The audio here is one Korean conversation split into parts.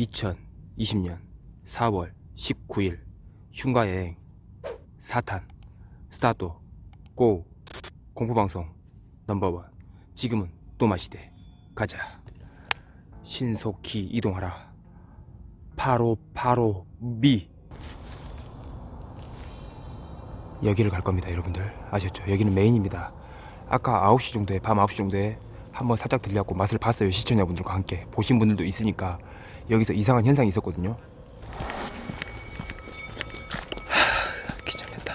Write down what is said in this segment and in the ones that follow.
2020년 4월 19일 흉가여행 사탄 start go 공포방송 넘버원. 지금은 또마시대. 가자. 신속히 이동하라. 바로 바로 미. 여기를 갈 겁니다 여러분들. 아셨죠? 여기는 메인입니다. 아까 9시 정도에 밤 9시 정도에 한번 살짝 들려갖고 맛을 봤어요 시청자분들과 함께. 보신 분들도 있으니까 여기서 이상한 현상이 있었거든요. 하, 기절했다.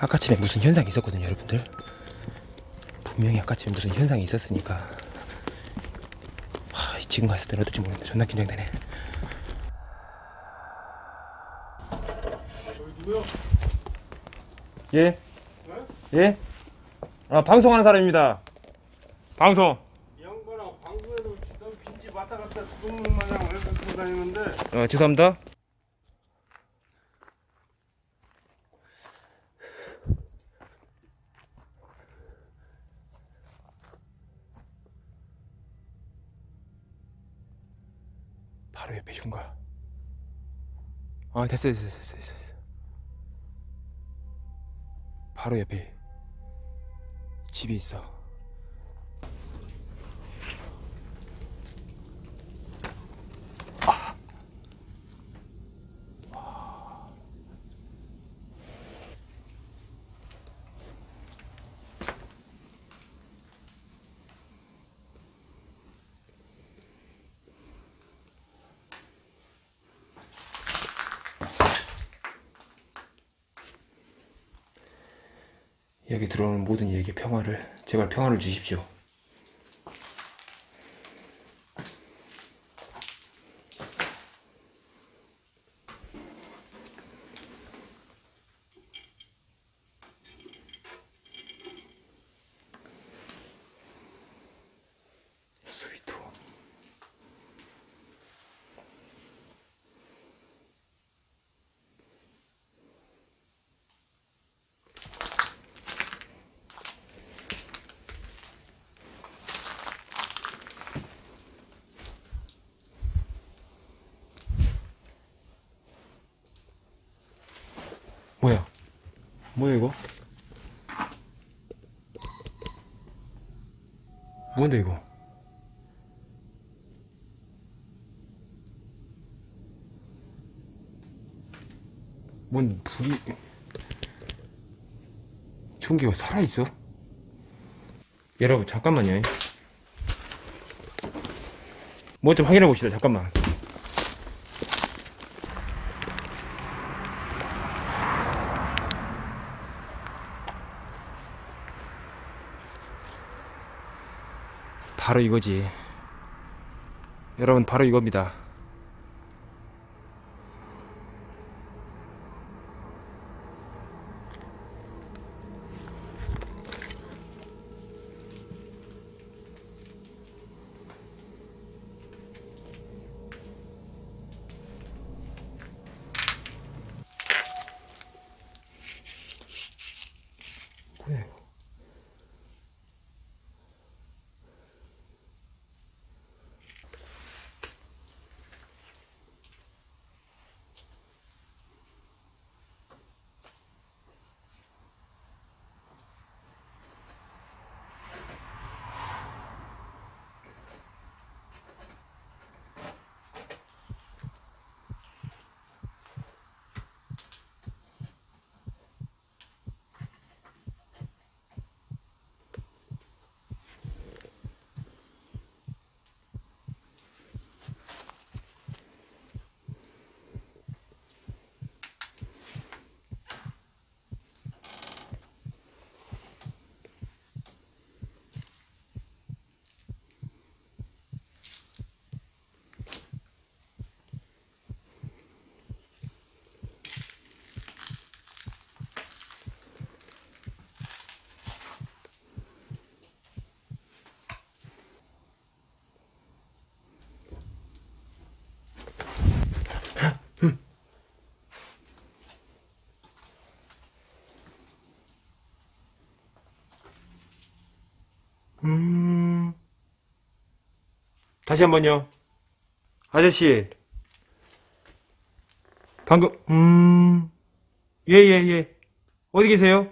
아까쯤에 무슨 현상이 있었거든요 여러분들. 분명히 아까쯤에 무슨 현상이 있었으니까. 하, 지금 갔을 때는 어떨지 모르겠네. 존나 긴장되네. 예? 예? 아 방송하는 사람입니다 방송. 이 양반아 방구에도 지금 빈집 왔다 갔다 두동문 마냥 이렇게 들고 다니는데. 어, 죄송합니다. 바로 옆에 흉가 아 됐어 됐어 됐어 됐어 됐어. 바로 옆에 집이 있어 여기 들어오는 모든 이에게 평화를 제발 평화를 주십시오. 스위트 홈. 뭐야? 뭐야 이거? 뭔데 이거? 뭔 불이 총기가 살아있어? 여러분 잠깐만요 뭐 좀 확인해 봅시다 잠깐만 바로 이거지. 여러분, 바로 이겁니다. 음. 다시 한 번요. 아저씨. 방금, 음, 예, 예, 예. 어디 계세요?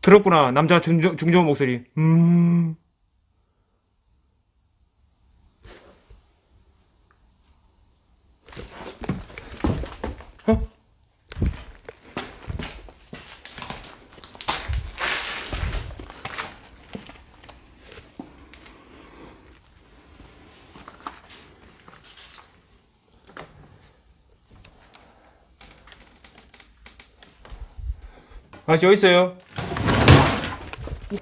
들었구나. 남자 중저, 중저음 목소리. 음. 아저씨 어디 있어요?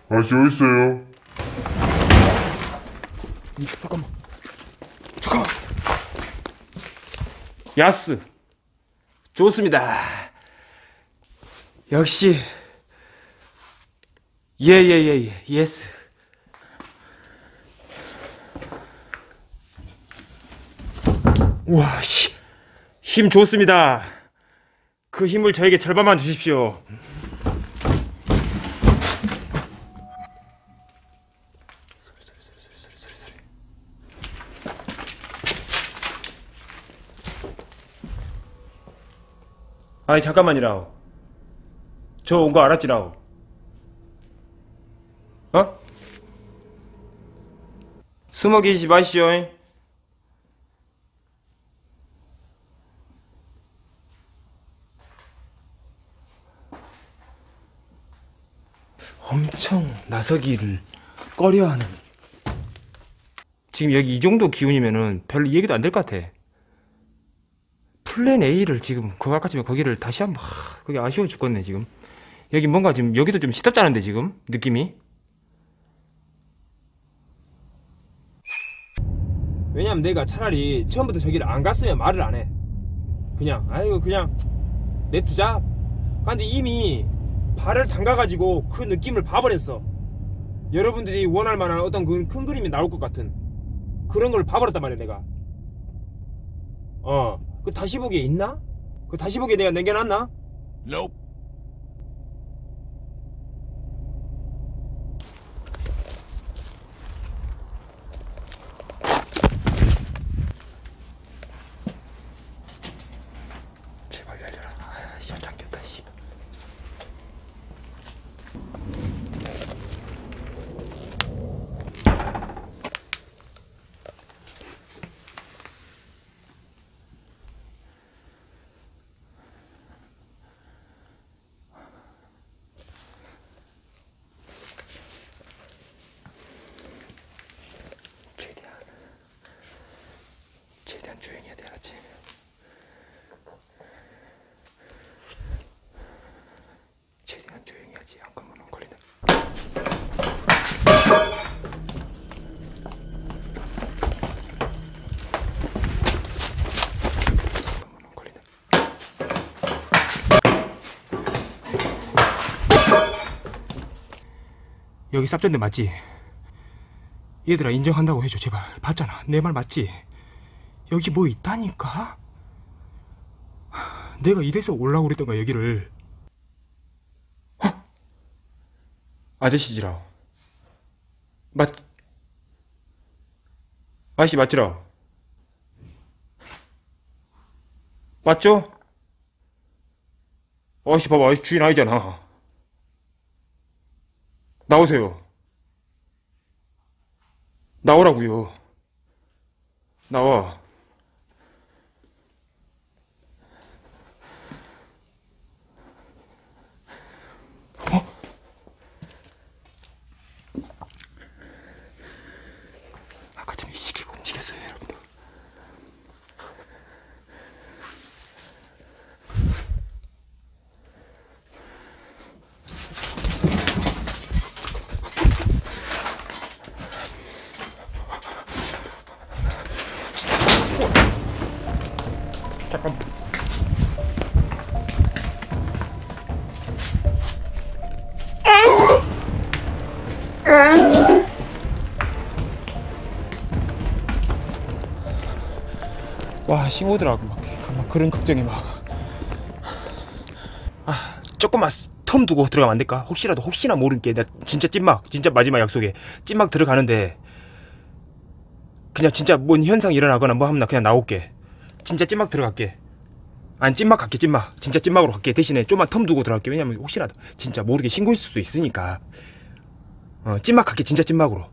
아저씨 어디 있어요? 잠깐만. 잠깐만. 야스. 좋습니다. 역시. 예, 예, 예, 예. 예스. 우와, 씨. 힘 좋습니다. 그 힘을 저에게 절반만 주십시오. 아니 잠깐만이라오. 저 온 거 알았지라오. 어? 숨어 계시지 마시오. 잉? 엄청 나서기를 꺼려하는. 지금 여기 이 정도 기운이면은 별로 얘기도 안 될 것 같아. 플랜 A를 지금 그거 아까 지금 거기를 다시 한번 하, 그게 아쉬워 죽겠네 지금. 여기 뭔가 지금 여기도 좀 시덥잖은데 지금? 느낌이? 왜냐면 내가 차라리 처음부터 저기를 안 갔으면 말을 안 해. 그냥 아이고 그냥 냅두자. 근데 이미 발을 담가가지고 그 느낌을 봐버렸어. 여러분들이 원할 만한 어떤 그 큰 그림이 나올 것 같은 그런 걸 봐버렸단 말이야 내가. 어, 그 다시 보기에 있나? 그 다시 보기에 내가 남겨놨나? 제발 열려라. 아, 씨, 잠겼다, 씨. 최대한 최대한 조용히 해야 돼야지. 최대한 조용히 해야지. 안 그러면 안 걸리네. 안 그러면 안 걸리네. 여기 쌉전데 맞지? 얘들아 인정한다고 해줘 제발 봤잖아 내 말 맞지? 여기 뭐 있다니까? 하, 내가 이래서 올라오고 그랬던가 여기를 어? 아저씨지라 맞 아저씨 맞지라 맞죠? 아저씨 봐봐 아저씨 주인 아니잖아 나오세요 나오라고요. 나와. 어? 아까 전에 시키고 움직였어요, 여러분들. 잠깐. 와, 싱오더라고 막, 막 그런 걱정이 막. 아, 조금만 텀 두고 들어가면 안 될까? 혹시라도 혹시나 모르니까 나 진짜 찐막 진짜 마지막 약속에 찐막 들어가는데 그냥 진짜 뭔 현상 일어나거나 뭐 하면 나 그냥 나올게 진짜 찐막 들어갈게. 아니 찐막 갈게 찐막. 진짜 찐막으로 갈게. 대신에 좀만 텀 두고 들어갈게. 왜냐면 혹시라도 진짜 모르게 신고일 수도 있으니까. 어 찐막 갈게 진짜 찐막으로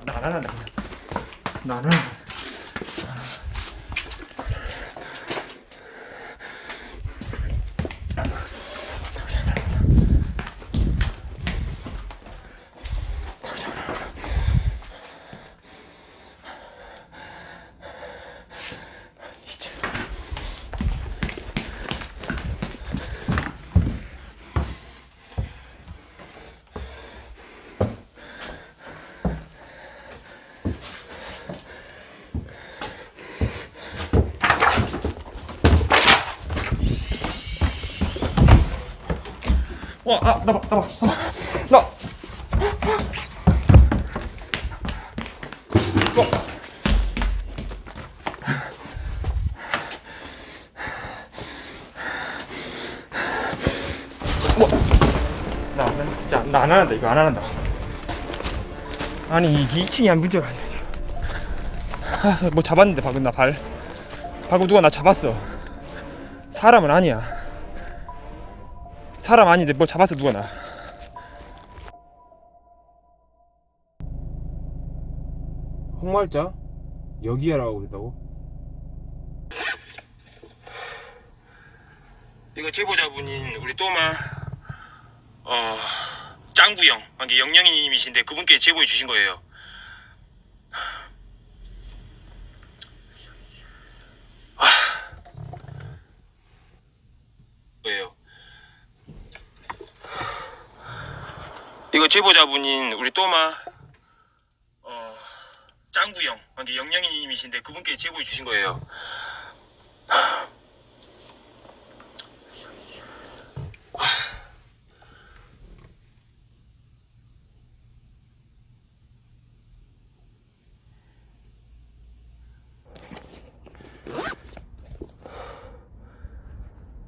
나안 한다 나는 와, 아, 나봐, 나봐, 나봐, 나. 어. 와. 나, 나 진짜 나 안 한다 이거 안 한다. 아니 이 2층이 안 문제가 아니야. 아, 뭐 잡았는데 방금 나 발. 방금 누가 나 잡았어. 사람은 아니야. 사람 아닌데 뭐 잡았어 누가 나 홍말자? 여기야라고 그랬다고? 이거 제보자분인 우리 또마 어 짱구형 한게 영영이님이신데 그분께 제보해 주신 거예요 아. 왜요? 이거 제보자분인 우리 또마. 어 짱구형. 한게 영영이님이신데 그분께 제보해 주신 거예요.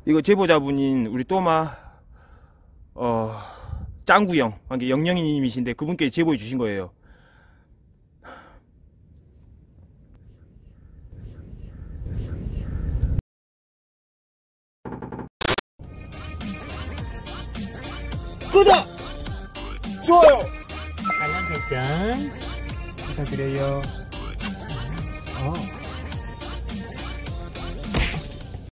이거 제보자분인 우리 또마. 어 짱구형 한게 영영이님이신데 그분께 제보해 주신 거예요. 구독, 좋아요 알람 설정 부탁드려요. 어,